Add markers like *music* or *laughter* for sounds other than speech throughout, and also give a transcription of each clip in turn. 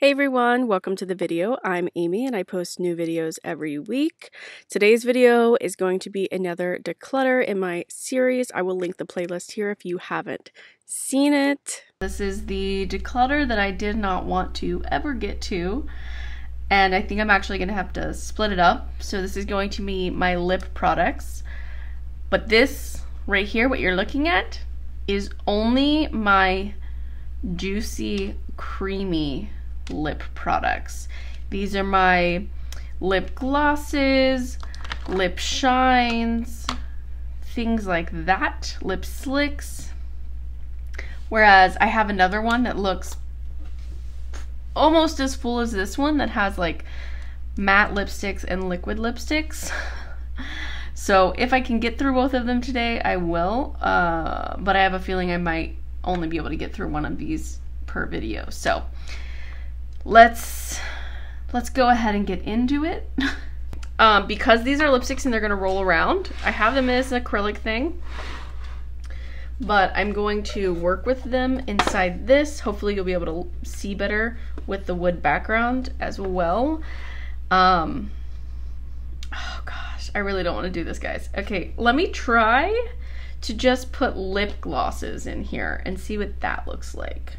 Hey everyone, welcome to the video. I'm Amy and I post new videos every week. Today's video is going to be another declutter in my series. I will link the playlist here if you haven't seen it. This is the declutter that I did not want to ever get to and I think I'm actually going to have to split it up. So this is going to be my lip products. But this right here, what you're looking at, is only my juicy, creamy lip products. These are my lip glosses, lip shines, things like that, lip slicks. Whereas I have another one that looks almost as full as this one that has like matte lipsticks and liquid lipsticks. *laughs* so if I can get through both of them today, I will. Uh, but I have a feeling I might only be able to get through one of these per video. So let's let's go ahead and get into it. *laughs* um, because these are lipsticks and they're gonna roll around, I have them as an acrylic thing. But I'm going to work with them inside this. Hopefully you'll be able to see better with the wood background as well. Um, oh gosh, I really don't want to do this, guys. Okay, let me try to just put lip glosses in here and see what that looks like.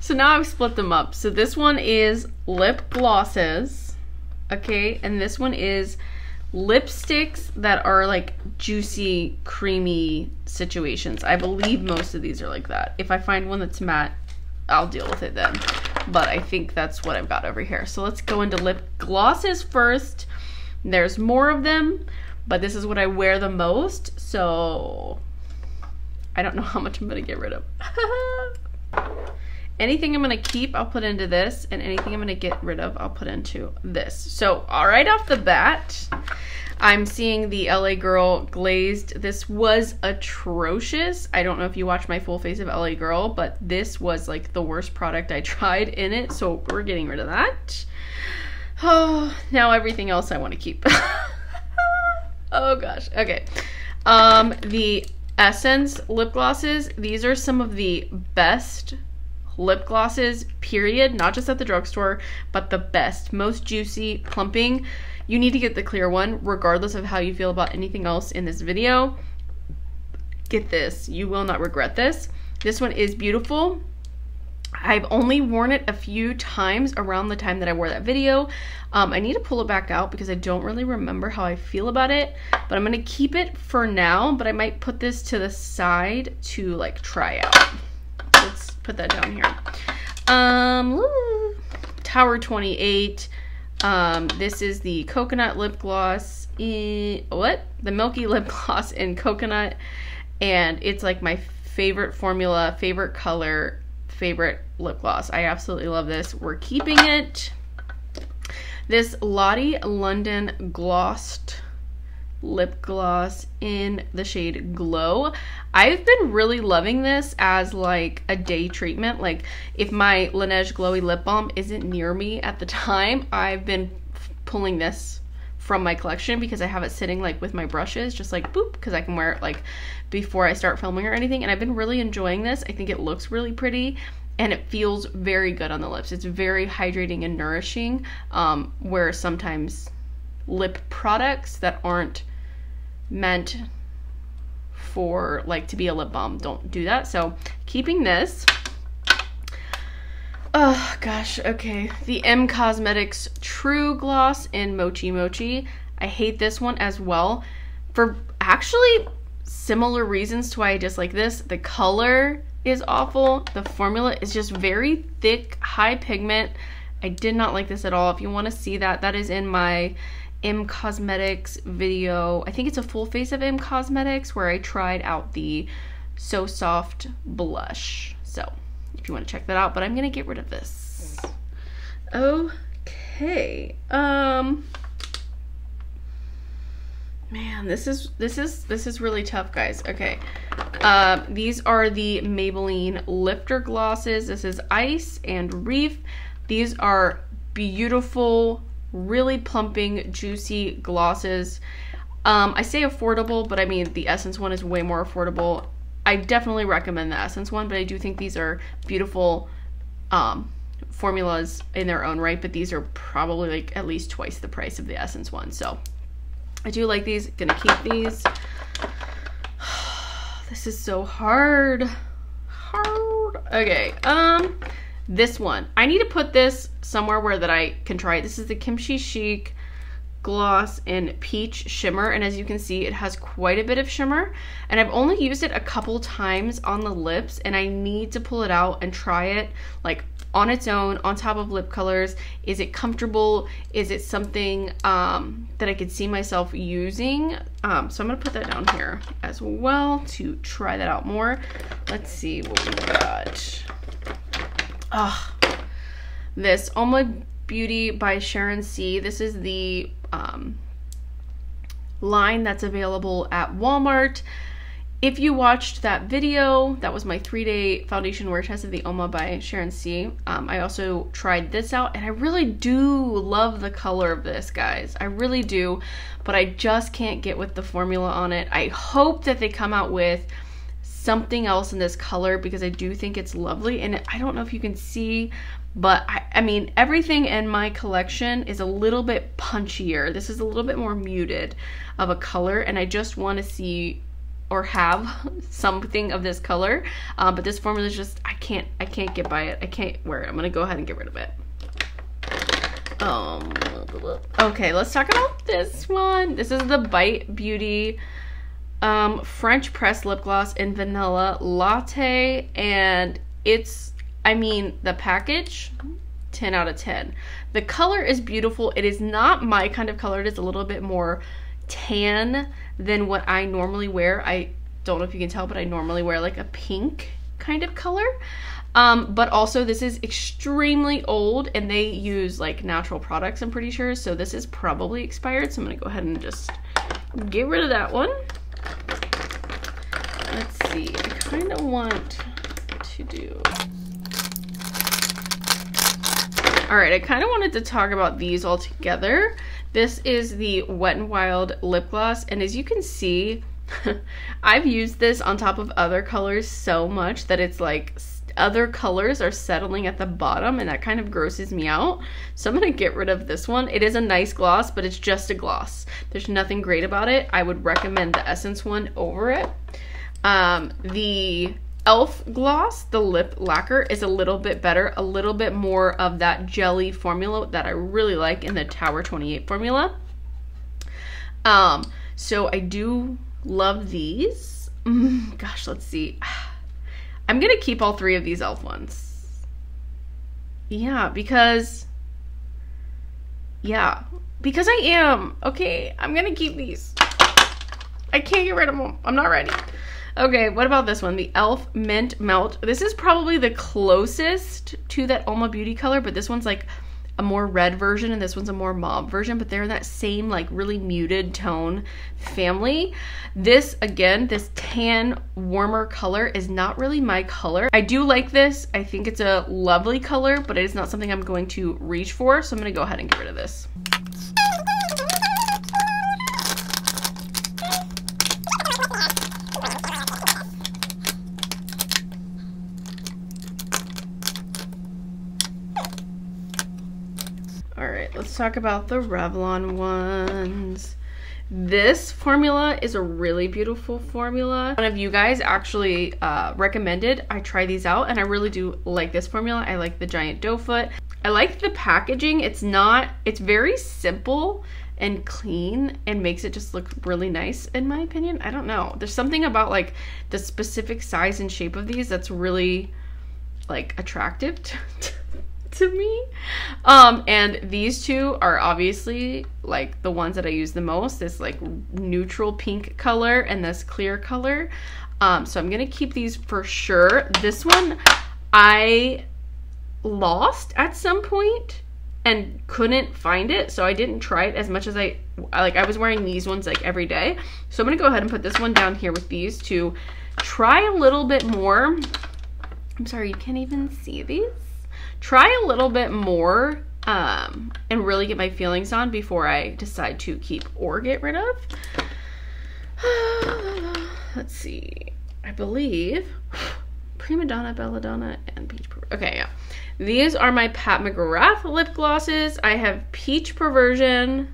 so now I've split them up. So this one is lip glosses, okay? And this one is lipsticks that are like juicy, creamy situations. I believe most of these are like that. If I find one that's matte, I'll deal with it then. But I think that's what I've got over here. So let's go into lip glosses first. There's more of them, but this is what I wear the most. So I don't know how much I'm gonna get rid of. *laughs* Anything I'm to keep, I'll put into this, and anything I'm to get rid of, I'll put into this. So, all right off the bat, I'm seeing the LA Girl Glazed. This was atrocious. I don't know if you watched my full face of LA Girl, but this was like the worst product I *laughs* tried in it, so we're getting rid of that. Oh, now everything else I want to keep. *laughs* oh gosh, okay. Um, the Essence lip glosses, these are some of the best lip glosses, period, not just at the drugstore, but the best, most juicy, plumping. You need to get the clear one, regardless of how you feel about anything else in this video. Get this, you will not regret this. This one is beautiful. I've only worn it a few times around the time that I wore that video. Um, I need to pull it back out because I don't really remember how I feel about it, but I'm gonna keep it for now, but I might put this to the side to like try out put that down here. Um, Tower 28. Um, this is the coconut lip gloss in, what? The milky *laughs* lip gloss in coconut. And it's like my favorite formula, favorite color, favorite lip gloss. I absolutely love this. We're keeping it. This Lottie London Glossed lip gloss in the shade Glow. I've been really loving this as like a day treatment. Like if my Laneige Glowy Lip Balm isn't near me at the time, I've been pulling this from my collection because I have it sitting like with my brushes just like boop because I can wear it like before I start filming or anything and I've been really enjoying this. I think it looks really pretty and it feels very good on the lips. It's very hydrating and nourishing um, where sometimes lip products that aren't meant for like to be a lip balm. Don't do that. So keeping this. Oh gosh, okay. The M Cosmetics True Gloss in Mochi Mochi. I hate this one as well for actually similar reasons to why I dislike this. The color is awful. The formula is just very thick, high pigment. I did not like this at all. If you want to see that, that is in my M Cosmetics video. I think it's a full face of M Cosmetics where I tried out the So Soft blush. So if you want to check that out, but I'm going to get rid of this. Okay. Um Man, this is this is this is really tough, guys. Okay. Uh, these are the Maybelline Lifter glosses. This is Ice and Reef. These are beautiful, really plumping, juicy glosses. Um, I say affordable, but I mean the Essence one is way more affordable. I definitely recommend the Essence one, but I do think these are beautiful um, formulas in their own right, but these are probably like at least twice the price of the Essence one. So I do like these. Gonna keep these. *sighs* this is so hard. Hard. Okay. Um, this one. I need to put this somewhere where that I can try it. This is the Kimchi Chic gloss in peach shimmer and as you can see it has quite a bit of shimmer. And I've only used it a couple times on the lips and I need to pull it out and try it like on its own on top of lip colors. Is it comfortable? Is it something um, that I could see myself using? Um, so I'm gonna put that down here as well to try that out more. Let's see what we got oh, this Oma Beauty by Sharon C. This is the um, line that's available at Walmart. If you watched that video, that was my three-day foundation wear test of the Oma by Sharon C. Um, I also tried this out, and I really do love the color of this, guys. I really do, but I just can't get with the formula on it. I hope that they come out with something else in this color because I do think it's lovely, and I don't know if you can see, but I, I, mean, everything in my collection is a little bit punchier. This is a little bit more muted of a color, and I just want to see or have *laughs* something of this color. Uh, but this formula is just, I can't, I can't get by it. I can't wear it. I'm going to go ahead and get rid of it. Um, okay, let's talk about this one. This is the Bite Beauty um, French press lip gloss in vanilla latte, and it's I mean, the package, 10 out of 10. The color is beautiful. It is not my kind of color. It is a little bit more tan than what I normally wear. I don't know if you can tell, but I normally wear like a pink kind of color. Um, but also this is extremely old and they use like natural products, I'm pretty sure. So this is probably expired. So I'm gonna go ahead and just get rid of that one. Let's see, I kind of want to do all right, I kind of wanted to talk about these all together. This is the Wet n Wild lip gloss, and as you can see, *laughs* I've used this on top of other colors so much that it's like other colors are settling at the bottom and that kind of grosses me out. So I'm going to get rid of this one. It is a nice gloss, but it's just a gloss. There's nothing great about it. I would recommend the Essence one over it. Um, the e.l.f. gloss, the lip lacquer, is a little bit better, a little bit more of that jelly formula that I really like in the Tower 28 formula. Um, so I do love these. Mm, *laughs* gosh, let's see. I'm gonna keep all three of these e.l.f. ones. Yeah, because, yeah, because I am. Okay, I'm gonna keep these. I can't get rid of them. I'm not ready. Okay, what about this one? The e.l.f. Mint Melt. This is probably the closest to that Oma Beauty color, but this one's like a more red version and this one's a more mauve version, but they're in that same like really muted tone family. This, again, this tan warmer color is not really my color. I do like this. I think it's a lovely color, but it is not something I'm going to reach for, so I'm gonna go ahead and get rid of this. Let's talk about the Revlon ones. This formula is a really beautiful formula. One of you guys actually uh, recommended I try these out and I really do like this formula. I like the giant doe foot. I like the packaging. It's not, it's very simple and clean and makes it just look really nice in my opinion. I don't know. There's something about like the specific size and shape of these that's really like attractive *laughs* to, to me. Um, and these two are obviously like the ones that I use the most. This like neutral pink color and this clear color. Um, so I'm gonna keep these for sure. This one I lost at some point and couldn't find it so i didn't try it as much as i like i was wearing these ones like every day so i'm gonna go ahead and put this one down here with these to try a little bit more i'm sorry you can't even see these try a little bit more um and really get my feelings on before i decide to keep or get rid of *sighs* let's see i believe prima donna belladonna and peach okay yeah these are my Pat McGrath lip glosses. I have Peach Perversion,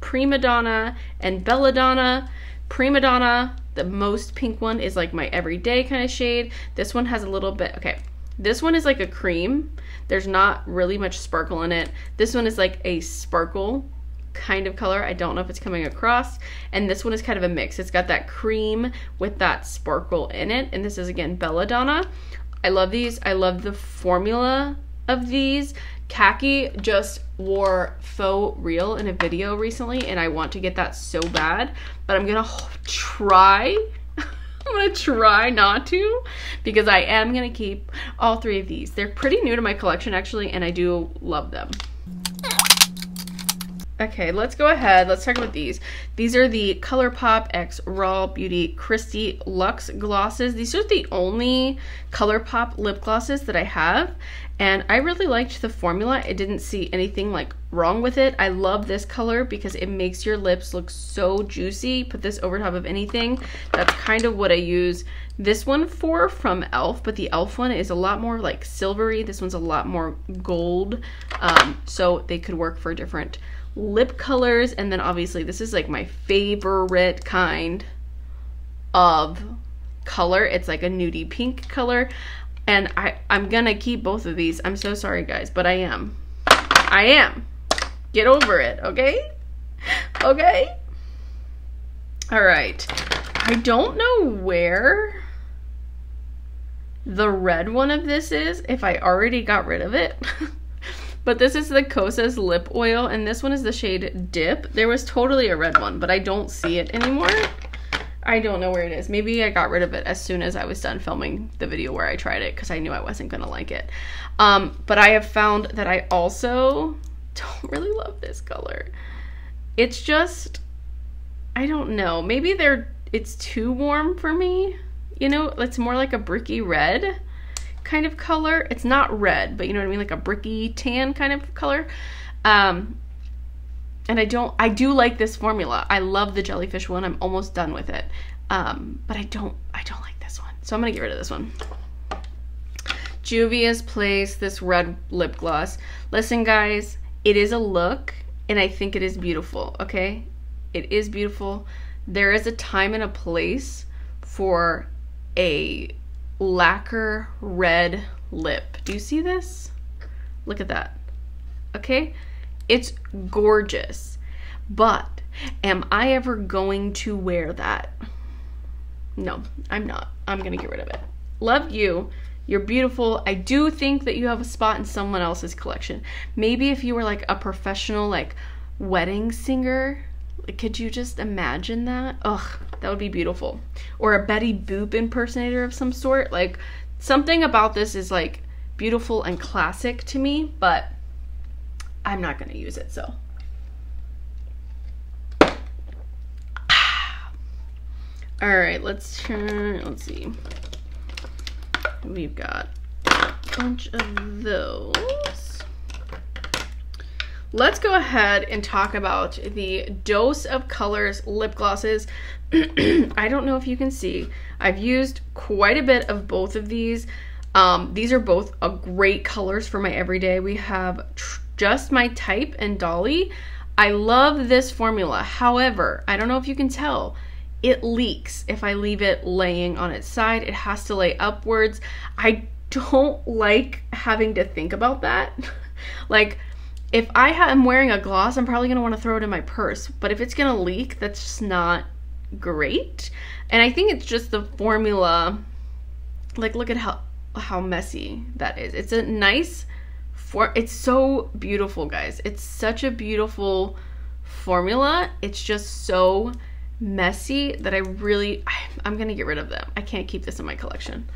Prima Donna, and Belladonna. Prima Donna, the most pink one, is like my everyday kind of shade. This one has a little bit, okay. This one is like a cream. There's not really much sparkle in it. This one is like a sparkle kind of color. I don't know if it's coming across. And this one is kind of a mix. It's got that cream with that sparkle in it. And this is again Belladonna. I love these. I love the formula of these. Khaki just wore faux real in a video recently and I want to get that so bad, but I'm gonna try. I'm gonna try not to because I am gonna keep all three of these. They're pretty new to my collection actually and I do love them. Okay, let's go ahead. Let's talk about these. These are the ColourPop X Raw Beauty Kristi Luxe glosses. These are the only ColourPop lip glosses that I have. And I really liked the formula. I didn't see anything like wrong with it. I love this color because it makes your lips look so juicy. Put this over top of anything. That's kind of what I use this one for from e.l.f. But the e.l.f. one is a lot more like silvery. This one's a lot more gold. Um, so they could work for different lip colors and then obviously this is like my favorite kind of color. It's like a nudie pink color and I I'm gonna keep both of these. I'm so sorry guys but I am. I am. Get over it okay? Okay? All right. I don't know where the red one of this is if I already got rid of it *laughs* But this is the Kosas lip oil, and this one is the shade Dip. There was totally a red one, but I don't see it anymore. I don't know where it is. Maybe I got rid of it as soon as I was done filming the video where I tried it because I knew I wasn't going to like it. Um, but I have found that I also *laughs* don't really love this color. It's just, I don't know. Maybe they're, it's too warm for me. You know, it's more like a bricky red kind of color. It's not red, but you know what I mean? Like a bricky tan kind of color. Um, and I don't, I do like this formula. I love the jellyfish one. I'm almost done with it. Um, but I don't, I don't like this one. So I'm going to get rid of this one. Juvia's Place, this red lip gloss. Listen, guys, it is a look, and I think it is beautiful, okay? It is beautiful. There is a time and a place for a lacquer red lip. Do you see this? Look at that. Okay? It's gorgeous. But am I ever going to wear that? No, I'm not. I'm going to get rid of it. Love you. You're beautiful. I do think that you have a spot in someone else's collection. Maybe if you were like a professional like wedding singer, could you just imagine that? Ugh, that would be beautiful. Or a Betty Boop impersonator of some sort. Like, something about this is like beautiful and classic to me, but I'm not going to use it, so. *sighs* All right, let's turn, let's see. We've got a bunch of those. Let's go ahead and talk about the Dose of Colors lip glosses. *clears throat* I don't know if you can see. I've used quite a bit of both of these. Um, these are both a great colors for my everyday. We have Just My Type and Dolly. I love this formula. However, I don't know if you can tell, it leaks if I leave it laying on its side. It has to lay upwards. I don't like having to think about that. *laughs* like, if I am wearing a gloss, I'm probably going to want to throw it in my purse. But if it's going to leak, that's just not great. And I think it's just the formula. Like, look at how how messy that is. It's a nice for it's so beautiful, guys. It's such a beautiful formula. It's just so messy that I really I'm going to get rid of them. I can't keep this in my collection.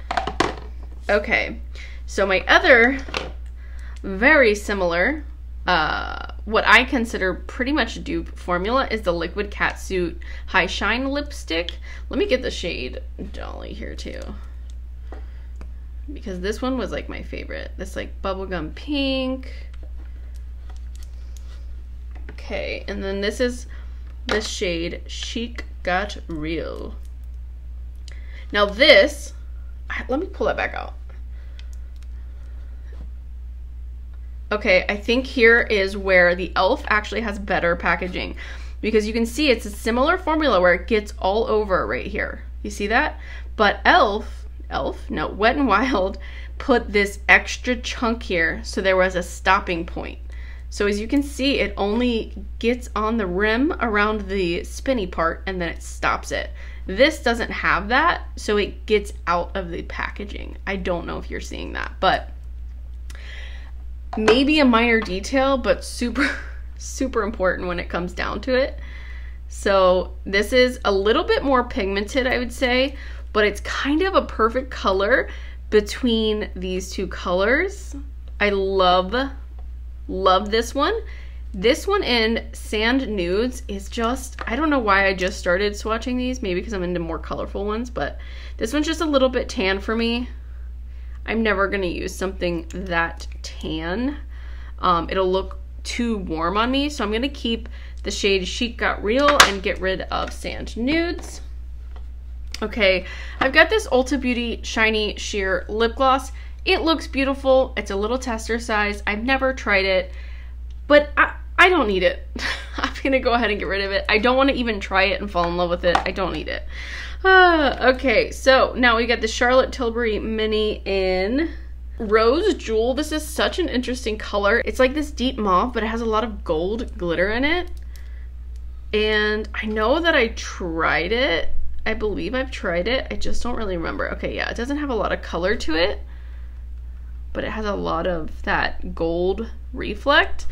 Okay. So my other very similar uh, what I consider pretty much a dupe formula is the Liquid Catsuit High Shine Lipstick. Let me get the shade Dolly here too. Because this one was like my favorite. This like bubblegum pink. Okay, and then this is the shade Chic Got Real. Now this, let me pull that back out. Okay, I think here is where the e.l.f. actually has better packaging because you can see it's a similar formula where it gets all over right here. You see that? But e.l.f., e.l.f., no, Wet n Wild *laughs* put this extra chunk here so there was a stopping point. So as you can see, it only gets on the rim around the spinny part and then it stops it. This doesn't have that, so it gets out of the packaging. I don't know if you're seeing that, but maybe a minor detail, but super, *laughs* super important when it comes down to it. So this is a little bit more pigmented, I would say, but it's kind of a perfect color between these two colors. I love, love this one. This one in Sand Nudes is just, I don't know why I just started swatching these, maybe because I'm into more colorful ones, but this one's just a little bit tan for me. I'm never going to use something that tan. Um, it'll look too warm on me, so I'm going to keep the shade Chic Got Real and get rid of Sand Nudes. Okay, I've got this Ulta Beauty Shiny Sheer Lip Gloss. It looks beautiful. It's a little tester size. I've never tried it, but I, I don't need it. *laughs* I'm going to go ahead and get rid of it. I don't want to even try it and fall in love with it. I don't need it. *sighs* Okay, so now we got the Charlotte Tilbury Mini in Rose Jewel. This is such an interesting color. It's like this deep mauve, but it has a lot of gold glitter in it. And I know that I tried it. I believe I've tried it. I just don't really remember. Okay, yeah, it doesn't have a lot of color to it, but it has a lot of that gold reflect.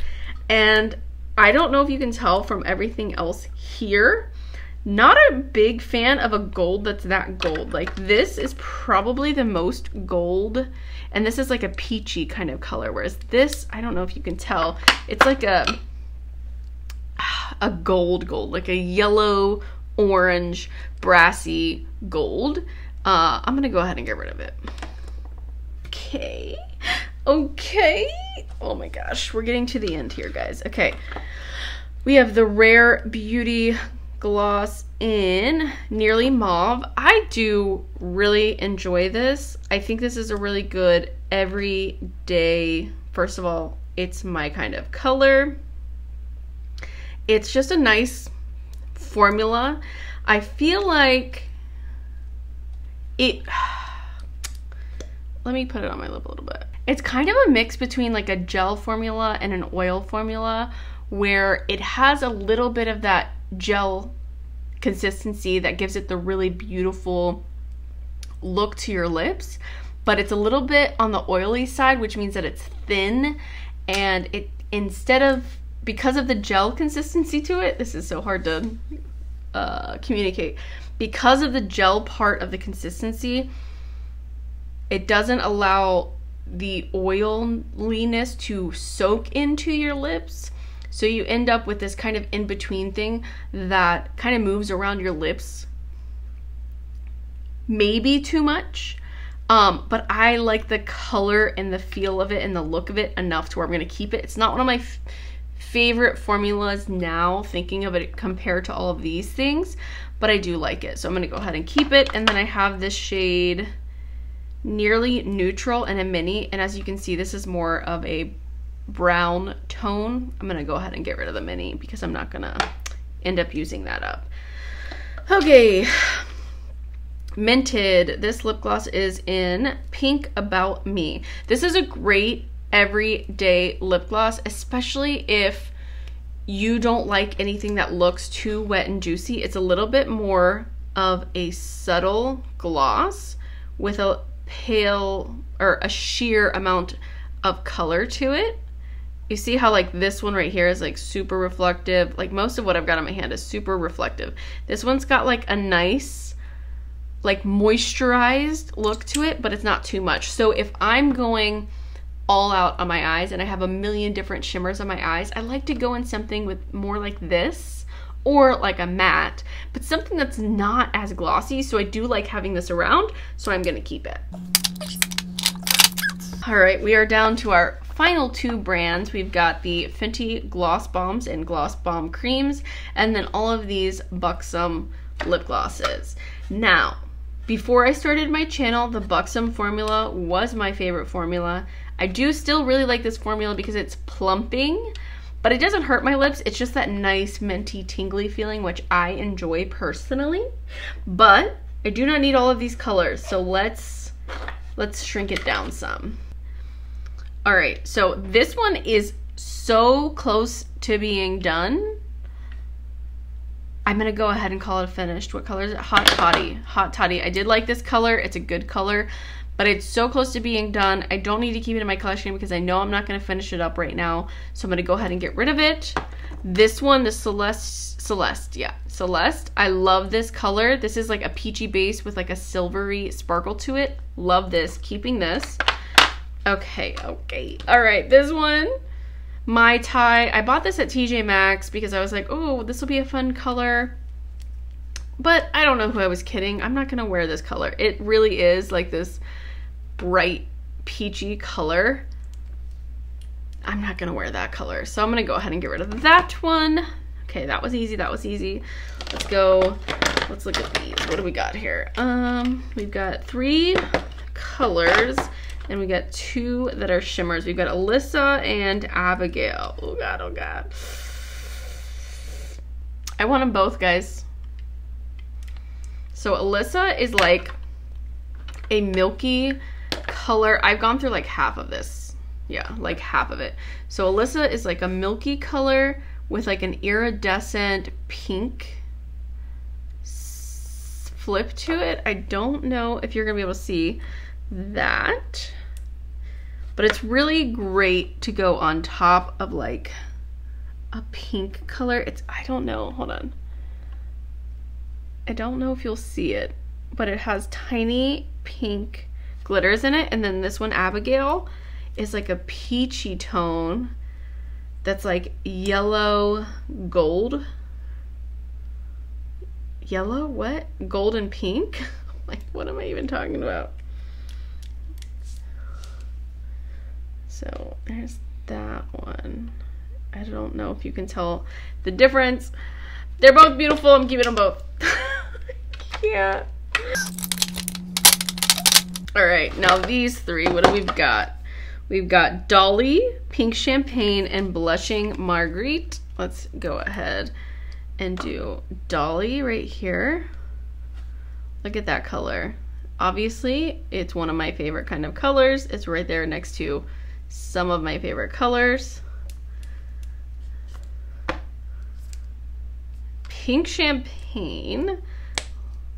And I don't know if you can tell from everything else here, not a big fan of a gold that's that gold. Like this is probably the most gold and this is like a peachy kind of color. Whereas this, I don't know if you can tell, it's like a, a gold gold, like a yellow, orange, brassy gold. Uh, I'm gonna go ahead and get rid of it. Okay, okay. Oh my gosh, we're getting to the end here, guys. Okay, we have the Rare Beauty gloss in Nearly Mauve. I do really enjoy this. I think this is a really good everyday, first of all, it's my kind of color. It's just a nice formula. I feel like it, *sighs* let me put it on my lip a little bit. It's kind of a mix between like a gel formula and an oil formula where it has a little bit of that gel consistency that gives it the really beautiful look to your lips but it's a little bit on the oily side which means that it's thin and it instead of because of the gel consistency to it this is so hard to uh, communicate because of the gel part of the consistency it doesn't allow the oiliness to soak into your lips so you end up with this kind of in between thing that kind of moves around your lips. Maybe too much. Um, but I like the color and the feel of it and the look of it enough to where I'm going to keep it. It's not one of my favorite formulas now, thinking of it compared to all of these things, but I do like it. So I'm going to go ahead and keep it. And then I have this shade Nearly Neutral and a mini. And as you can see, this is more of a brown tone. I'm gonna go ahead and get rid of the mini because I'm not gonna end up using that up. Okay, Mented. This lip gloss is in Pink About Me. This is a great everyday lip gloss, especially if you don't like anything that looks too wet and juicy. It's a little bit more of a subtle gloss with a pale or a sheer amount of color to it. You see how like this one right here is like super reflective. Like most of what I've got on my hand is super reflective. This one's got like a nice like moisturized look to it, but it's not too much. So if I'm going all out on my eyes and I have a million different shimmers on my eyes, I like to go in something with more like this or like a matte, but something that's not as glossy. So I do like having this around, so I'm gonna keep it. All right, we are down to our final two brands. We've got the Fenty Gloss Bombs and Gloss Bomb Creams, and then all of these Buxom lip glosses. Now, before I started my channel, the Buxom formula was my favorite formula. I do still really like this formula because it's plumping, but it doesn't hurt my lips. It's just that nice minty tingly feeling, which I enjoy personally. But I do not need all of these colors, so let's let's shrink it down some. All right, so this one is so close to being done. I'm gonna go ahead and call it finished. What color is it? Hot Toddy. Hot Toddy. I did like this color. It's a good color, but it's so close to being done. I don't need to keep it in my collection because I know I'm not gonna finish it up right now. So I'm gonna go ahead and get rid of it. This one, the Celeste, Celeste, yeah, Celeste. I love this color. This is like a peachy base with like a silvery sparkle to it. Love this. Keeping this. Okay, okay. All right, this one, Mai Tai. I bought this at TJ Maxx because I was like, oh, this will be a fun color. But I don't know who I was kidding. I'm not going to wear this color. It really is like this bright peachy color. I'm not going to wear that color. So I'm going to go ahead and get rid of that one. Okay, that was easy. That was easy. Let's go. Let's look at these. What do we got here? Um, we've got three colors and we got two that are shimmers. We've got Alyssa and Abigail. Oh God, oh God. I want them both, guys. So Alyssa is like a milky color. I've gone through like half of this. Yeah, like half of it. So Alyssa is like a milky color with like an iridescent pink flip to it. I don't know if you're gonna be able to see that but it's really great to go on top of like a pink color. It's, I don't know, hold on. I don't know if you'll see it, but it has tiny pink glitters in it. And then this one, Abigail, is like a peachy tone that's like yellow gold. Yellow, what? Gold and pink? *laughs* like, what am I even talking about? So there's that one. I don't know if you can tell the difference. They're both beautiful. I'm keeping them both. *laughs* yeah. All right, now these three, what do we've got? We've got Dolly, Pink Champagne, and Blushing Marguerite. Let's go ahead and do Dolly right here. Look at that color. Obviously, it's one of my favorite kind of colors. It's right there next to some of my favorite colors. Pink Champagne.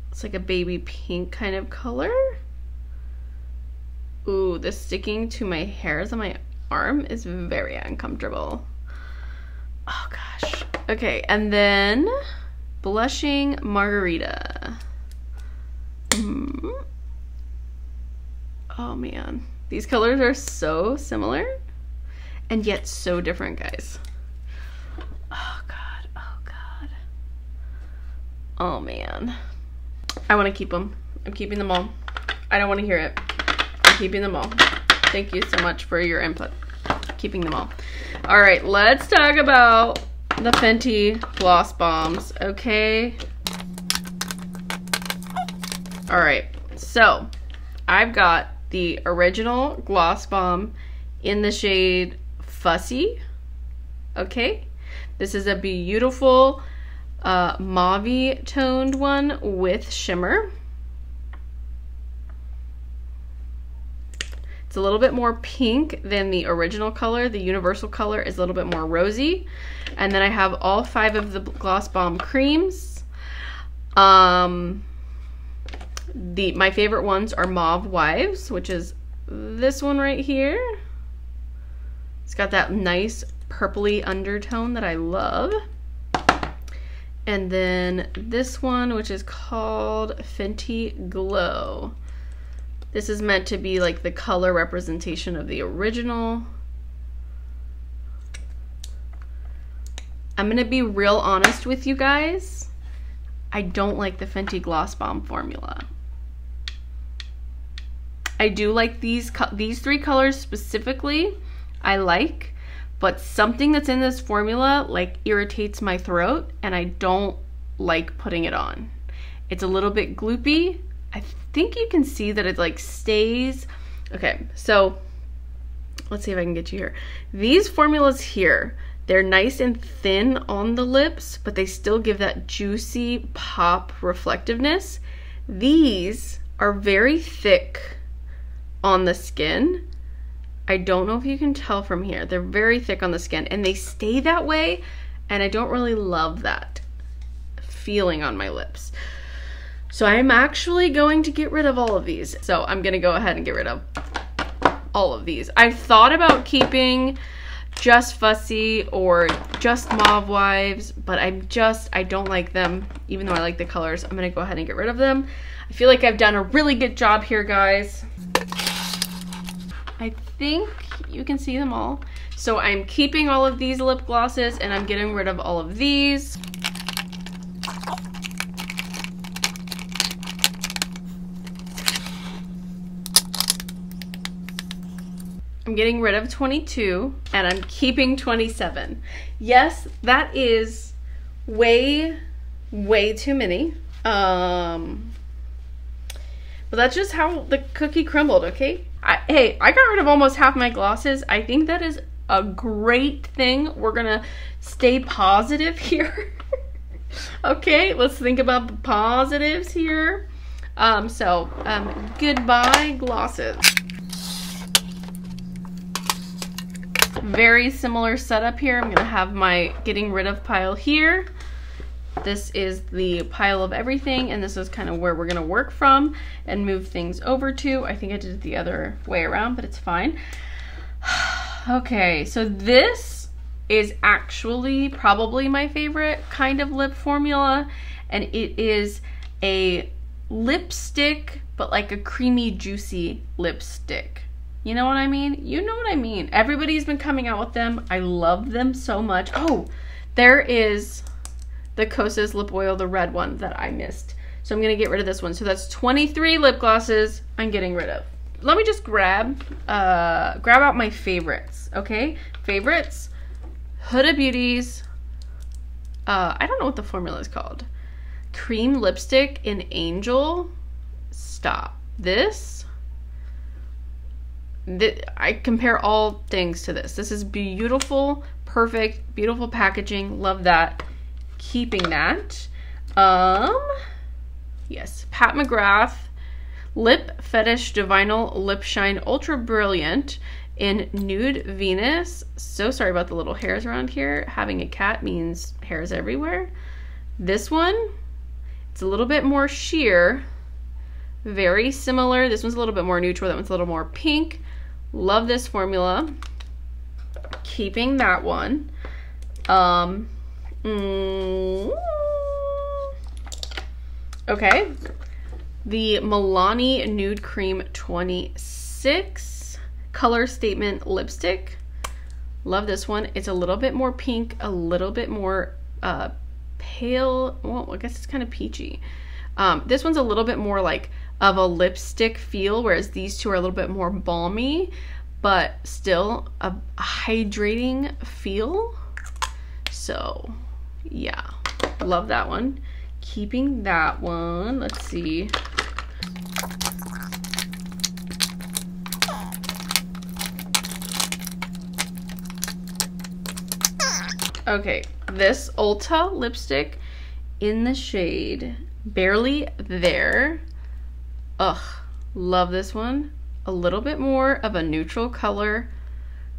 It's like a baby pink kind of color. Ooh, this sticking to my hairs on my arm is very uncomfortable. Oh gosh. Okay, and then Blushing Margarita. Mm. Oh man. These colors are so similar and yet so different, guys. Oh God, oh God. Oh man. I wanna keep them. I'm keeping them all. I don't wanna hear it. I'm keeping them all. Thank you so much for your input. Keeping them all. All right, let's talk about the Fenty Gloss Bombs, okay? All right, so I've got the original Gloss Bomb in the shade Fussy. Okay, this is a beautiful uh, mauve toned one with shimmer. It's a little bit more pink than the original color. The universal color is a little bit more rosy. And then I have all five of the Gloss Bomb creams. Um, the My favorite ones are Mauve Wives, which is this one right here. It's got that nice purpley undertone that I love. And then this one, which is called Fenty Glow. This is meant to be like the color representation of the original. I'm going to be real honest with you guys. I don't like the Fenty Gloss Bomb formula. I do like these these three colors specifically. I like, but something that's in this formula like irritates my throat and I don't like putting it on. It's a little bit gloopy. I think you can see that it like stays. Okay, so let's see if I can get you here. These formulas here, they're nice and thin on the lips, but they still give that juicy pop reflectiveness. These are very thick on the skin. I don't know if you can tell from here. They're very thick on the skin and they stay that way and I don't really love that feeling on my lips. So I'm actually going to get rid of all of these. So I'm gonna go ahead and get rid of all of these. I've thought about keeping just Fussy or just Mauve Wives, but I'm just, I don't like them, even though I like the colors. I'm gonna go ahead and get rid of them. I feel like I've done a really good job here, guys. I think you can see them all. So I'm keeping all of these lip glosses and I'm getting rid of all of these. I'm getting rid of 22 and I'm keeping 27. Yes, that is way, way too many. Um, but that's just how the cookie crumbled, okay? I, hey, I got rid of almost half my glosses. I think that is a great thing. We're gonna stay positive *laughs* here. okay, let's think about the positives here. Um, so, um, goodbye glosses. Very similar setup here. I'm gonna have my getting rid of pile here. This is the pile of everything, and this is kind of where we're gonna work from and move things over to. I think I did it the other way around, but it's fine. *sighs* okay, so this is actually probably my favorite kind of lip formula, and it is a lipstick, but like a creamy, juicy lipstick. You know what I mean? You know what I mean. Everybody's been coming out with them. I love them so much. Oh, there is the Kosas lip oil, the red one that I missed. So I'm going to get rid of this one. So that's 23 lip glosses I'm getting rid of. Let me just grab, uh, grab out my favorites, okay? Favorites, Huda Beauties, uh, I don't know what the formula is called. Cream lipstick in Angel. Stop. This, th I compare all things to this. This is beautiful, perfect, beautiful packaging. Love that keeping that. Um, yes, Pat McGrath Lip Fetish Divinyl Lip Shine Ultra Brilliant in Nude Venus. So sorry about the little hairs around here. Having a cat means hairs everywhere. This one, it's a little bit more sheer. Very similar. This one's a little bit more neutral. That one's a little more pink. Love this formula. Keeping that one. Um, Mm. Okay. The Milani Nude Cream 26 Color Statement Lipstick. Love this one. It's a little bit more pink, a little bit more uh, pale. Well, I guess it's kind of peachy. Um, this one's a little bit more like of a lipstick feel, whereas these two are a little bit more balmy, but still a hydrating feel. So yeah, love that one. Keeping that one. Let's see. Okay, this Ulta lipstick in the shade Barely There. Ugh, love this one. A little bit more of a neutral color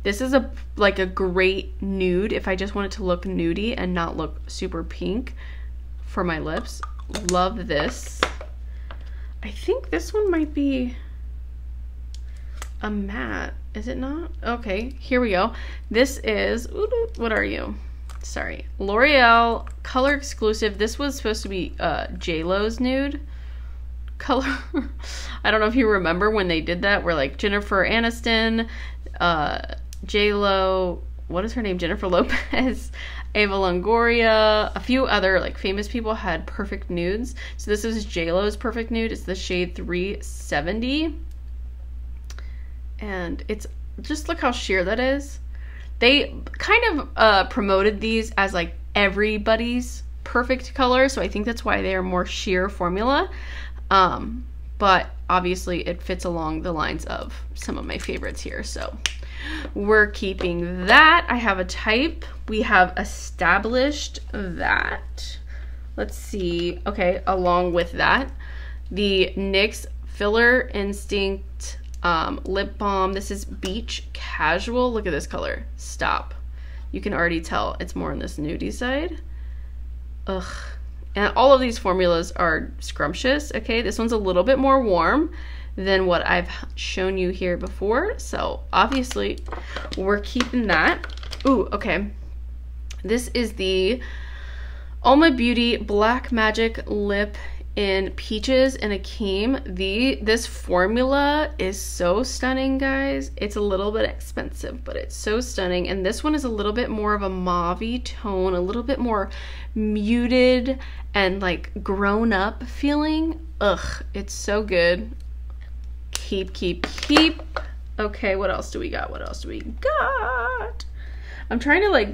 this is a like a great nude if I just want it to look nudie and not look super pink for my lips. Love this. I think this one might be a matte. Is it not? Okay, here we go. This is, what are you? Sorry. L'Oreal color exclusive. This was supposed to be uh, J-Lo's nude color. *laughs* I don't know if you remember when they did that, where like Jennifer Aniston, uh, J-Lo, what is her name? Jennifer Lopez, *laughs* Eva Longoria, a few other like famous people had perfect nudes. So this is J-Lo's perfect nude. It's the shade 370 and it's just look how sheer that is. They kind of uh, promoted these as like everybody's perfect color, so I think that's why they are more sheer formula. Um, but obviously, it fits along the lines of some of my favorites here, so we're keeping that. I have a type. We have established that. Let's see. Okay, along with that, the NYX Filler Instinct um, lip balm. This is Beach Casual. Look at this color. Stop. You can already tell it's more on this nudie side. Ugh. And all of these formulas are scrumptious, okay? This one's a little bit more warm than what I've shown you here before. So obviously we're keeping that. Ooh, okay. This is the UOMA Beauty Black Magic Lip in peaches and akeem the this formula is so stunning guys it's a little bit expensive but it's so stunning and this one is a little bit more of a mauve tone a little bit more muted and like grown up feeling ugh it's so good keep keep keep okay what else do we got what else do we got i'm trying to like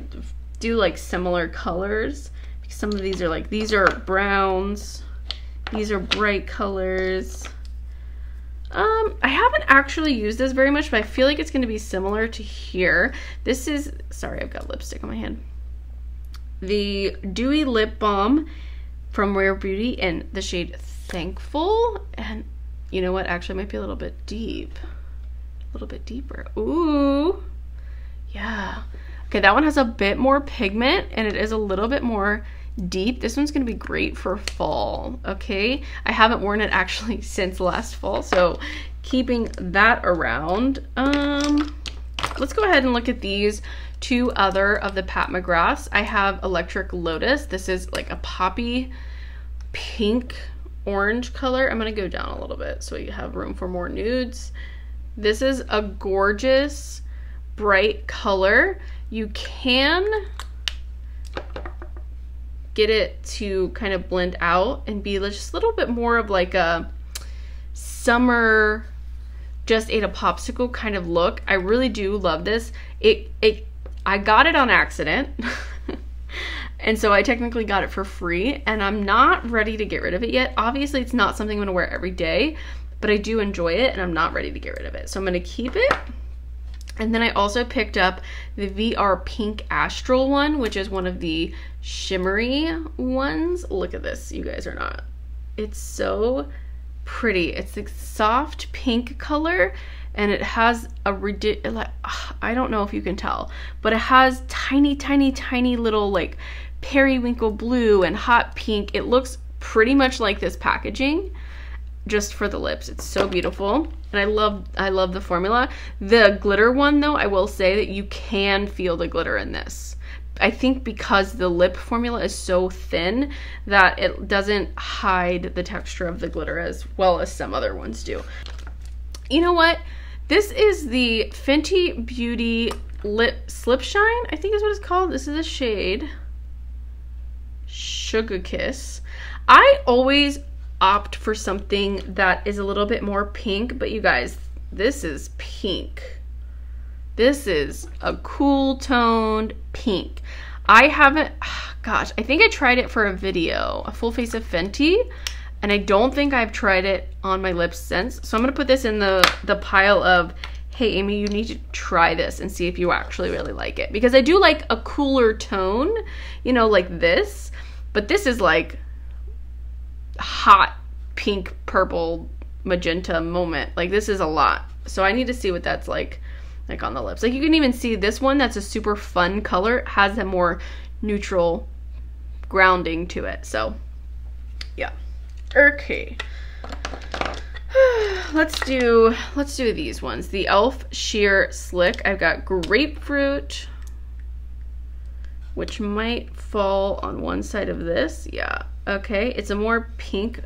do like similar colors some of these are like these are browns these are bright colors. Um, I haven't actually used this very much, but I feel like it's going to be similar to here. This is, sorry, I've got lipstick on my hand. The Dewy Lip Balm from Rare Beauty in the shade Thankful. And you know what? Actually, might be a little bit deep. A little bit deeper. Ooh. Yeah. Okay, that one has a bit more pigment and it is a little bit more deep. This one's to be great for fall, okay? I haven't worn it actually *laughs* since last fall, so keeping that around. Um, let's go ahead and look at these two other of the Pat McGraths. I have Electric Lotus. This is like a poppy pink orange color. I'm going to go down a little bit so you have room for more nudes. This is a gorgeous bright color. You can get it to kind of blend out and be just a little bit more of like a summer just ate a popsicle kind of look. I really do love this. It it I got it on accident. *laughs* and so I technically got it for free and I'm not ready to get rid of it yet. Obviously, it's not something I'm to wear every day, but I do enjoy it and I'm not ready to get rid of it. So I'm to keep it. And then I also picked up the VR Pink Astral one, which is one of the shimmery ones. Look at this, you guys are not. It's so pretty. It's a soft pink color and it has a ridiculous, I don't know if you can tell, but it has tiny, tiny, tiny little like periwinkle blue and hot pink. It looks pretty much like this packaging just for the lips. It's so beautiful. And I love I love the formula. The glitter one though, I will say that you can feel the glitter in this. I think because the lip formula is so thin that it doesn't hide the texture of the glitter as well as some other ones do. You know what? This is the Fenty Beauty Lip Slip Shine, I think is what it's called. This is a shade. Sugar Kiss. I always opt for something that is a little bit more pink, but you guys, this is pink. This is a cool toned pink. I haven't, *sighs* gosh, I think I tried it for a video, a full face of Fenty, and I don't think I've tried it on my lips since. So I'm gonna put this in the, the pile of, hey Amy, you need to try this and see if you actually really like it. Because I do like a cooler tone, you know, like this, but this is like hot pink, purple, magenta moment. Like this is a lot. So I need to see what that's like like on the lips. Like you can even see this one that's a super fun color has a more neutral grounding to it. So yeah. Okay. *sighs* let's do let's do these ones. The Elf Sheer Slick. I've got grapefruit, which might fall on one side of this. Yeah. Okay. It's a more pink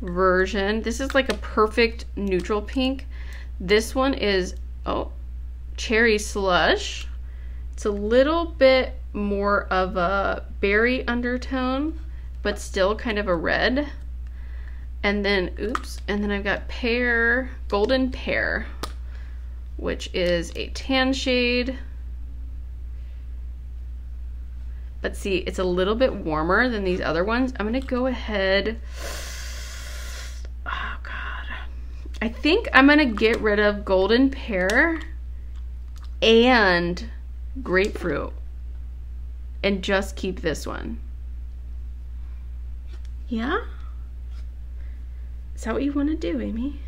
version. This is like a perfect neutral pink. This one is oh cherry slush. It's a little bit more of a berry undertone, but still kind of a red. And then, oops, and then I've got pear, golden pear, which is a tan shade. But see, it's a little bit warmer than these other ones. I'm gonna go ahead, oh God. I think I'm gonna get rid of golden pear and grapefruit and just keep this one. Yeah? Is that what you want to do, Amy?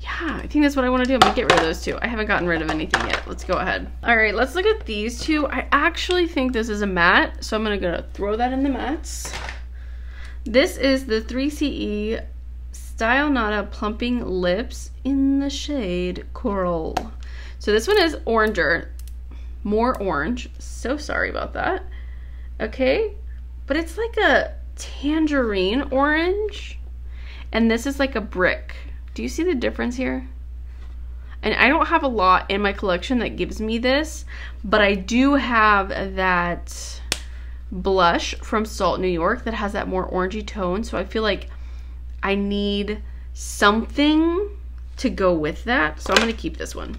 Yeah, I think that's what I want to do. I'm going to get rid of those two. I haven't gotten rid of anything yet. Let's go ahead. All right, let's look at these two. I actually think this is a matte, so I'm going to throw that in the mats. This is the 3CE Stylenanda Plumping Lips in the shade Coral. So this one is oranger, more orange. So sorry about that. Okay, but it's like a tangerine orange and this is like a brick. Do you see the difference here? And I don't have a lot in my collection that gives me this, but I do have that blush from Salt New York that has that more orangey tone. So I feel like I need something to go with that. So I'm going to keep this one.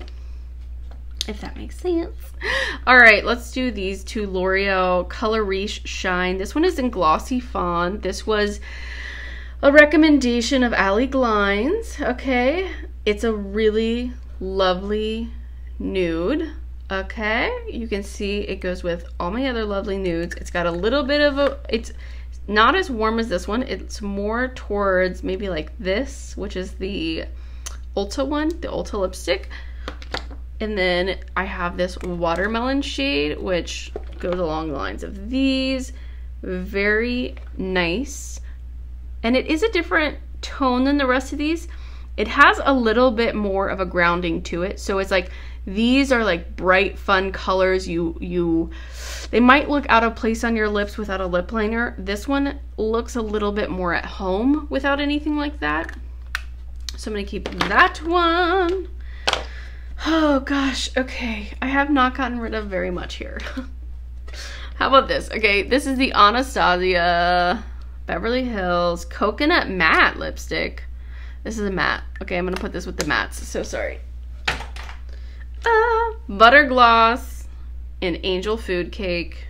If that makes sense. *laughs* All right, let's do these two L'Oreal Color Riche Shine. This one is in Glossy Fawn. This was a recommendation of Allie Glines. Okay, it's a really lovely nude. Okay, you can see it goes with all my other lovely nudes. It's got a little bit of a, it's not as warm as this one. It's more towards maybe like this, which is the Ulta one, the Ulta lipstick. And then I have this watermelon shade, which goes along the lines of these. Very nice and it is a different tone than the rest of these. It has a little bit more of a grounding to it. So it's like these are like bright fun colors. You you they might look out of place on your lips without a lip liner. This one looks a little bit more at home without anything like that. So I'm going to keep that one. Oh gosh, okay. I have not gotten rid of very much here. *laughs* How about this? Okay, this is the Anastasia Beverly Hills Coconut Matte Lipstick. This is a matte. Okay, I'm going to put this with the mattes. So sorry. Uh, butter Gloss and Angel Food Cake.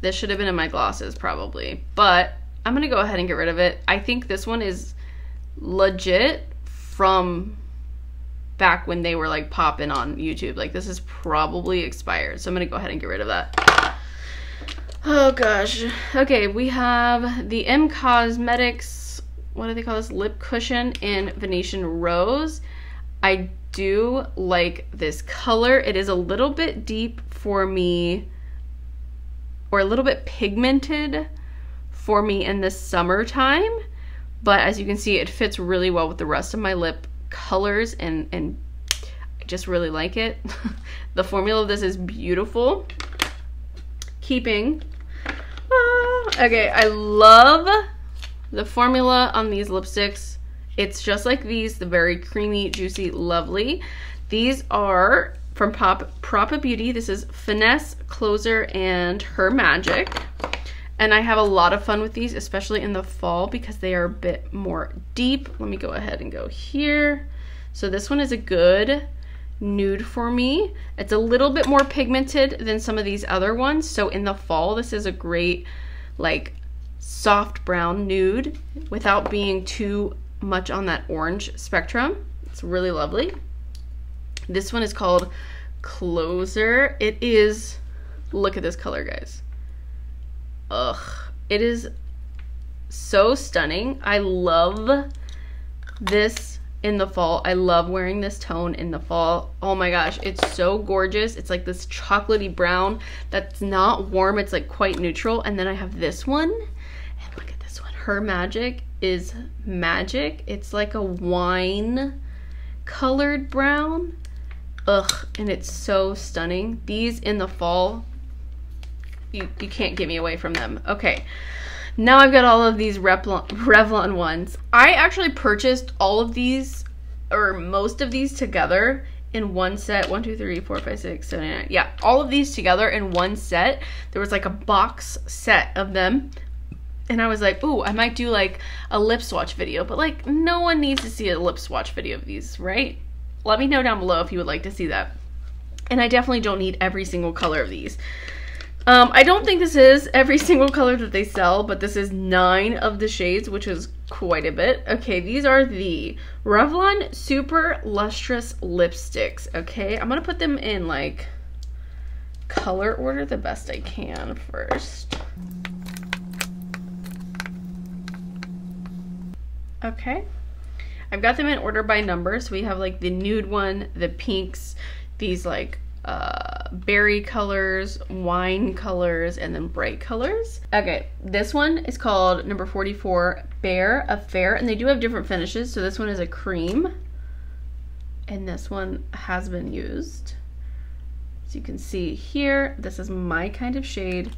This should have been in my glosses probably. But I'm going to go ahead and get rid of it. I think this one is legit from back when they were like popping on YouTube. Like this is probably expired. So I'm going to go ahead and get rid of that. Oh gosh. Okay, we have the M Cosmetics, what do they call this? Lip cushion in Venetian Rose. I do like this color. It is a little bit deep for me, or a little bit pigmented for me in the summertime. But as you can see, it fits really well with the rest of my lip colors and, and I just really like it. *laughs* the formula of this is beautiful. Keeping okay, I love the formula on these lipsticks. It's just like these, the very creamy, juicy, lovely. These are from Pop Propa Beauty. This is Finesse, Closer, and Her Magic. And I have a lot of fun with these, especially in the fall because they are a bit more deep. Let me go ahead and go here. So this one is a good nude for me. It's a little bit more pigmented than some of these other ones. So in the fall, this is a great like soft brown nude without being too much on that orange spectrum. It's really lovely. This one is called Closer. It is, look at this color, guys. Ugh, it is so stunning. I love this in the fall. I love wearing this tone in the fall. Oh my gosh, it's so gorgeous. It's like this chocolatey brown that's not warm. It's like quite neutral. And then I have this one. And look at this one. Her Magic is magic. It's like a wine colored brown. Ugh, and it's so stunning. These in the fall, you, you can't get me away from them. Okay, now I've got all of these Revlon, Revlon ones. I actually purchased all of these, or most of these together in one set. One, two, three, four, five, six, seven, eight. Yeah, all of these together in one set. There was like a box set of them. And I was like, ooh, I might do like a lip swatch video. But like, no one needs to see a lip swatch video of these, right? let me know down below if you would like to see that. And I definitely don't need every single color of these. Um, I don't think this is every *laughs* single color that they sell, but this is nine of the shades, which is quite a bit. Okay, these are the Revlon Super Lustrous Lipsticks. Okay, I'm going to put them in like color order the best I can first. Okay, I've got them in order by number. So we have like the nude one, the pinks, these like uh, berry colors, wine colors, and then bright colors. Okay, this one is called number 44, Bare Affair, and they do have different finishes. So this one is a cream, and this one has been used. As you can see here, this is my kind of shade,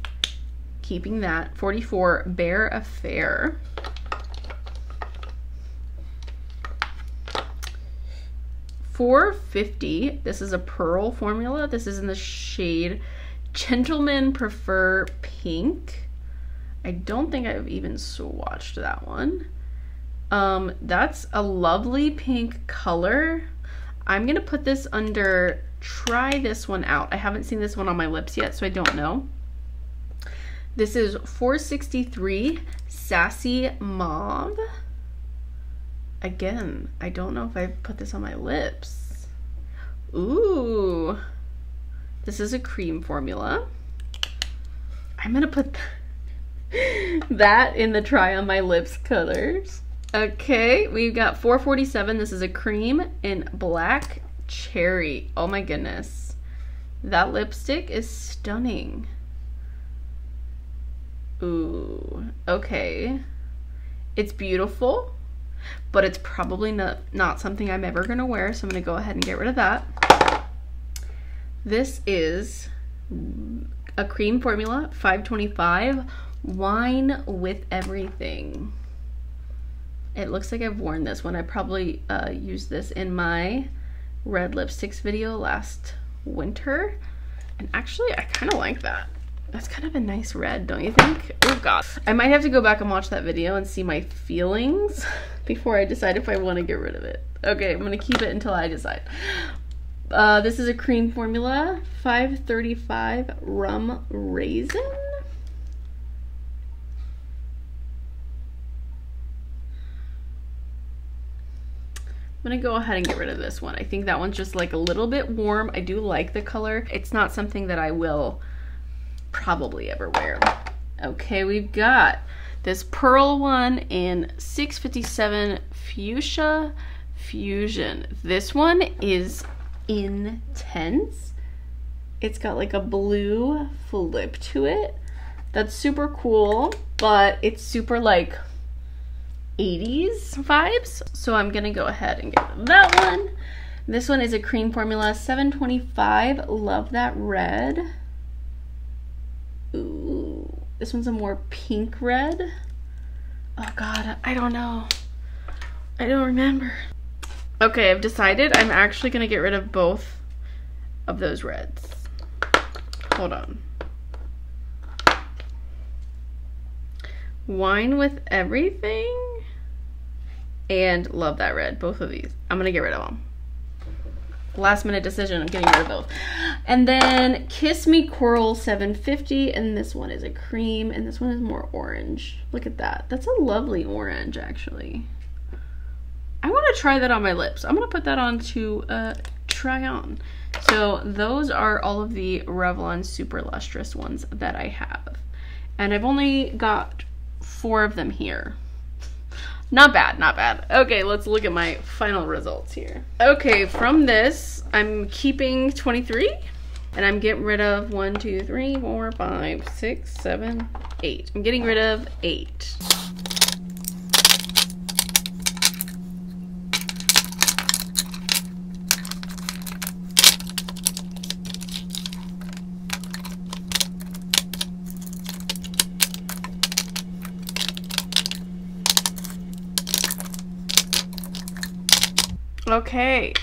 keeping that. 44, Bare Affair. 450 this is a pearl formula. This is in the shade gentlemen prefer pink. I don't think i've even swatched that one. Um that's a lovely pink color. I'm gonna put this under try this one out. I haven't seen this one on my lips yet so i don't know. This is 463 sassy mauve Again, I don't know if I put this on my lips. Ooh. This is a cream formula. I'm gonna put *laughs* that in the try on my lips colors. Okay, we've got 447. This is a cream in black cherry. Oh my goodness. That lipstick is stunning. Ooh, okay. It's beautiful but it's probably not, not something I'm ever going to wear, so I'm going to go ahead and get rid of that. This is a cream formula, 525, wine with everything. It looks like I've worn this one. I probably uh, used this in my red lipsticks video last winter. And actually, I kind of like that. That's kind of a nice red, don't you think? Oh god. I might have to go back and watch that video and see my feelings *laughs* before I decide if I want to get rid of it. Okay, I'm going to keep it until I decide. Uh, this is a cream formula, 535 rum raisin. I'm gonna go ahead and get rid of this one. I think that one's just like a little bit warm. I do like the color. It's not something that I will probably ever wear. Okay, we've got this pearl one in 657 Fuchsia Fusion. This one is intense. It's got like a blue flip to it. That's super cool, but it's super like 80s vibes. So I'm gonna go ahead and get that one. This one is a cream formula, 725. Love that red. This one's a more pink red. Oh God, I don't know. I don't remember. Okay, I've decided I'm actually gonna get rid of both of those reds. Hold on. Wine with everything and love that red, both of these. I'm gonna get rid of them last minute decision of getting rid of both. And then Kiss Me Coral 750, and this one is a cream, and this one is more orange. Look at that. That's a lovely orange, actually. I want to try that on my lips. I'm going to put that on to uh, try on. So those are all of the Revlon Super Lustrous ones that I have. And I've only got four of them here. Not bad, not bad. Okay, let's look at my final results here. Okay, from this, I'm keeping 23 and I'm getting rid of one, two, three, four, five, six, seven, eight. I'm getting rid of eight. Okay,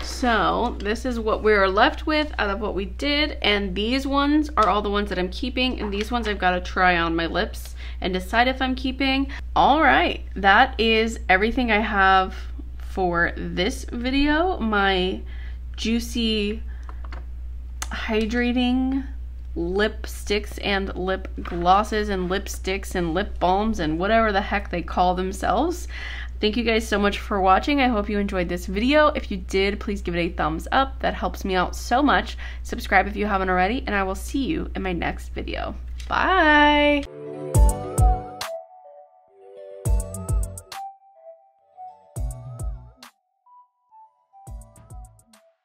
so this is what we're left with out of what we did. And these ones are all the ones that I'm keeping. And these ones I've got to try on my lips and decide if I'm keeping. All right, that is everything I have for this video. My juicy hydrating lipsticks and lip glosses and lipsticks and lip balms and whatever the heck they call themselves. Thank you guys so much for watching. I hope you enjoyed this video. If you did, please give it a thumbs up. That helps me out so much. Subscribe if you haven't already, and I will see you in my next video. Bye!